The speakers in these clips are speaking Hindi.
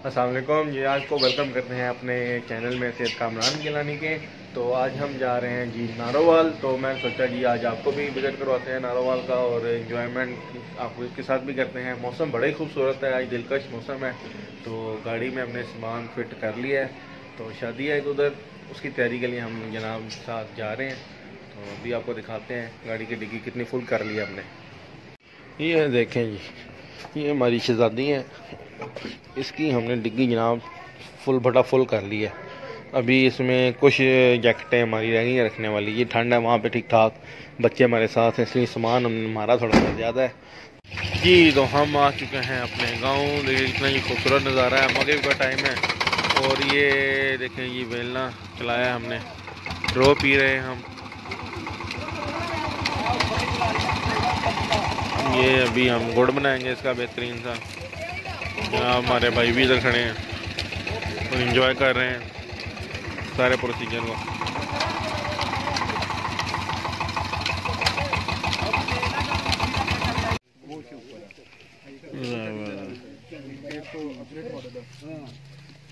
असलम जी, आज को वेलकम करते हैं अपने चैनल में सेहत कामरान गिलानी के। तो आज हम जा रहे हैं जी नारोवाल। तो मैं सोचा जी आज आपको भी विज़िट करवाते हैं नारोवाल का और इन्जॉयमेंट आपको इसके साथ भी करते हैं। मौसम बड़ा ही खूबसूरत है, आज दिलकश मौसम है। तो गाड़ी में हमने सामान फिट कर लिया है। तो शादी है उधर उसकी तैयारी के लिए हम जनाब साथ जा रहे हैं। तो अभी आपको दिखाते हैं गाड़ी की डिग्गी कितनी फुल कर ली है हमने। ये देखें जी, ये हमारी शहजादी है। इसकी हमने डिग्गी जनाब फुल भटा फुल कर ली है। अभी इसमें कुछ जैकेटें हमारी रह गई हैं रखने वाली। ये ठंड है, वहाँ पे ठीक ठाक बच्चे हमारे साथ हैं, इसलिए सामान हमने हमारा थोड़ा सा ज़्यादा है। जी तो हम आ चुके हैं अपने गाँव। देखिए, इतना ही खूबसूरत नज़ारा है। मगरब का टाइम है। और ये देखें, ये बेलना चलाया हमने। ड्रो पी रहे हैं हम। ये अभी हम गुड़ बनाएँगे इसका बेहतरीन सा। हमारे भाई भी इधर खड़े हैं। और इन्जॉय कर रहे हैं सारे प्रोसीजर को।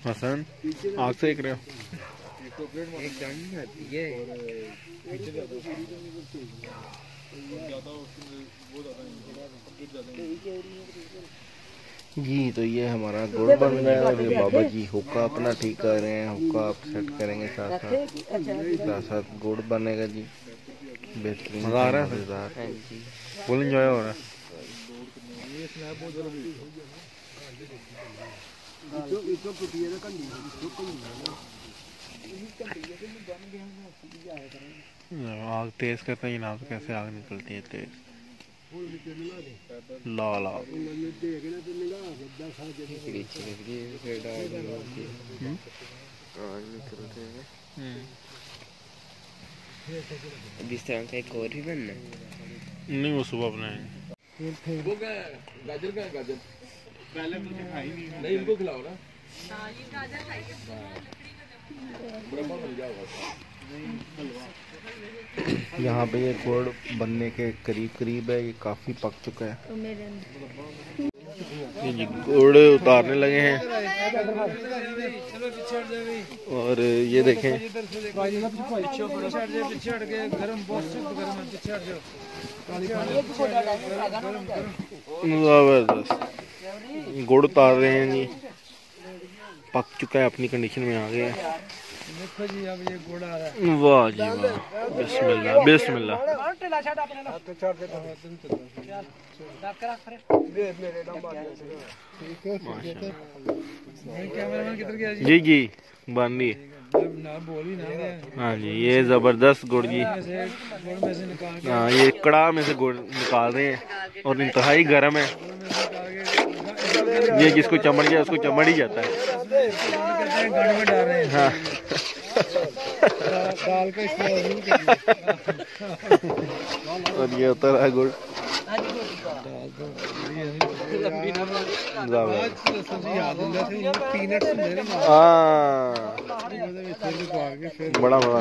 हसन, आग से देख रहे हो? जी तो ये हमारा गुड़ बन गया है और ये बाबा जी हुक्का अपना ठीक कर रहे हैं हुक्का आप सेट करेंगे साथ साथ। साथ साथ गुड़ बनेगा जी। बेहतरीन मज़ा आ रहा है मज़ेदार फुल इंजॉय हो रहा है। आग तेज करते हैं ना तो कैसे आग निकलती है तेज? ला ला। अब का एक और भी बनना। नहीं वो सुबह बनाएँगे गाजर का गाजर। पहले मुझे खाई नहीं नहीं इनको खिलाओ ना। ब्रह्मा मिल जाओगा यहाँ पे ये गुड़ बनने के करीब करीब है ये काफ़ी पक चुका है। ये जी गुड़ उतारने लगे हैं। और ये देखें। ज़बरदस्त गुड़ उतार रहे हैं जी। पक चुका है अपनी कंडीशन में आ गया है। देखो जी अब ये गुड़ आ रहा है। वाह जी वाह। बिस्मिल्लाह बिस्मिल्लाह। जी जी बन रही है। अब ना बोल ही ना रहे हाँ जी ये ज़बरदस्त गुड़ जी। हाँ ये कड़ा में से गुड़ निकाल रहे हैं और इंतहाई गर्म है। ये जिसको चमड़ गया, उसको चमड़ ही जाता है। हैं। और ये होता रहा गुड़। ਬਾਅਦ ਚ ਸਬਜ਼ੀ ਯਾਦ ਹੁੰਦਾ ਸੀ ਪੀਨਟਸ ਹੁੰਦੇ ਨੇ ਨਾਲ ਹਾਂ। ਉਹਦੇ ਵਿੱਚ ਇਹਨੂੰ ਪਾ ਕੇ ਫਿਰ ਬੜਾ ਬੜਾ।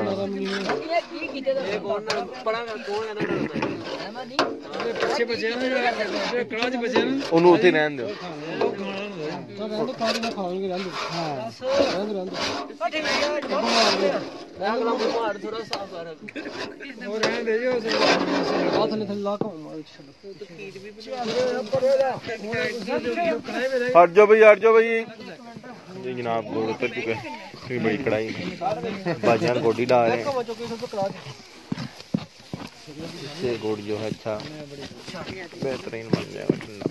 ਪਿੱਛੇ ਬਚਿਆ ਨਾ ਜਿਹੜਾ ਕੜਾਹ ਚ ਬਚਿਆ ਨਾ ਉਹਨੂੰ ਉੱਥੇ ਰਹਿਣ ਦਿਓ। ਉਹ ਖਾਣਾ ਹੁੰਦਾ ਰਹਿਣ ਦਿਓ ਖਾ ਲੈਣਗੇ ਰਹਿਣ ਦਿਓ ਹਾਂ ਰਹਿਣ ਦਿਓ ਰਹਿਣ ਦਿਓ हट जाओ भाई हट जाओ भाई जनाब गोड़ उतर चुके हैं। बड़ी कड़ाई भाईजान गोडी डाल रहे हैं गोड़ जो है अच्छा। बेहतरीन बन जाएगा ठंडा।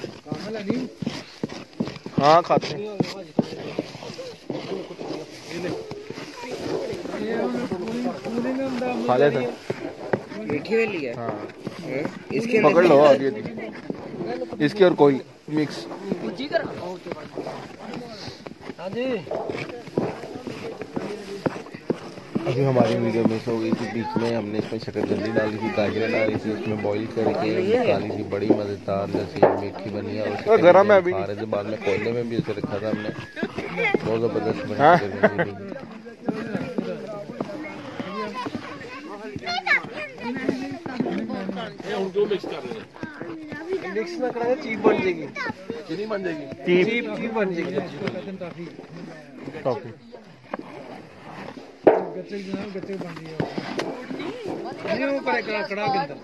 हाँ खाते हैं। खा ले मीठी वाली है? हाँ। इसके पकड़ लो आगे इसकी और कोई मिक्स। अभी हमारी वीडियो मिस हो गई थी बीच में हमने इसमें शकरकंदी डाली थी गाजरें डाली थी उसमें बॉईल करके निकाली थी बड़ी मज़ेदार जैसी मीठी बनी है और मिक्स ना करेंगे चीप बन जाएगी। चीनी बन जाएगी? चीप। चीप बन जाएगी। टॉफी गच्चे जो गच्चे बन रही है ये ऊपर एक कड़ा के अंदर।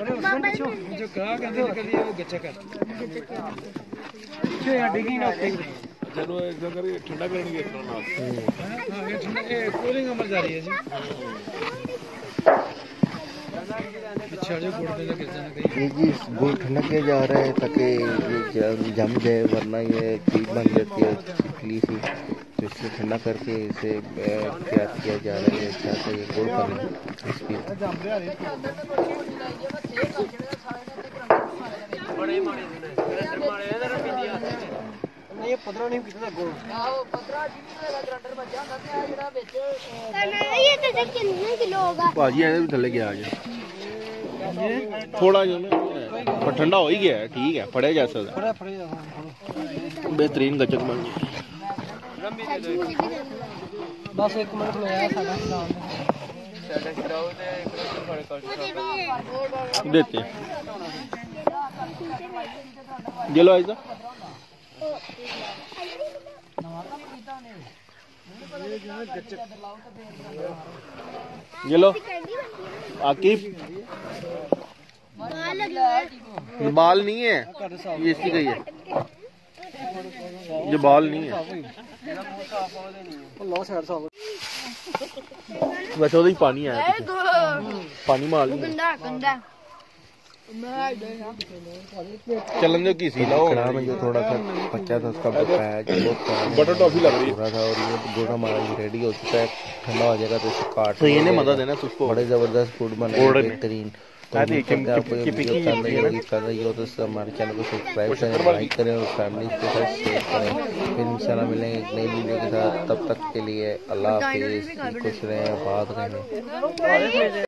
अरे उसमें पूछो जो कड़ा के अंदर निकल रही वो गच्चा कर पूछो यार डिगी ना फेंक चलो ऐसा करिए ठंडा करने के इतना हाँ ये ठंडा कूलिंग अमल जारी है जी। जो गुड़ दे गिर जाना कहीं ये जी गुड़ ठंडा किया जा रहा है ताकि ये ज- जम जाए वरना ये चीज बन जाती है चिपली सी तो इसलिए ठंडा करके इसे अ, तैयार किया जा रहा है अच्छा सा ये गुड़ बने इसकी ਇਹ ਤੇ ਕਿੰਨੇ ਕਿਲੋ ਹੋਗਾ ਭਾਜੀ ਇਹਦੇ ਵੀ ਥੱਲੇ ਗਿਆ ਅੱਜ थोड़ा जो है ठंडा हो ही गया है ठीक है पड़ेगा ऐसा बेहतरीन गचक बन बस एक मिनट देते। ये लो आइजा ये लो। आकिब ये बाल नहीं है। ये इसी का ही है। ये बाल नहीं है। वैसे तो ही पानी आया पानी मार गंदा गंदा। चलन जो किसी कड़ा है। जो थोड़ा सा बच्चा था उसका पैच बटर टॉफी लग रही है। और ये गोटा मारा ये रेडी हो चुका है। ठंडा हो जाएगा तो इसको काट तो ये ने मदद देना उसको। बड़े ज़बरदस्त फ़ूड बना बेहतरीन। हाँ तो कर तो हमारे चैनल को सब्सक्राइब करें लाइक करें और फैमिली के साथ शेयर करें। फिर इंशाल्लाह मिलेंगे एक नई वीडियो के साथ। तब तक के लिए अल्लाह हाफिज़। खुश रहें आबाद रहें।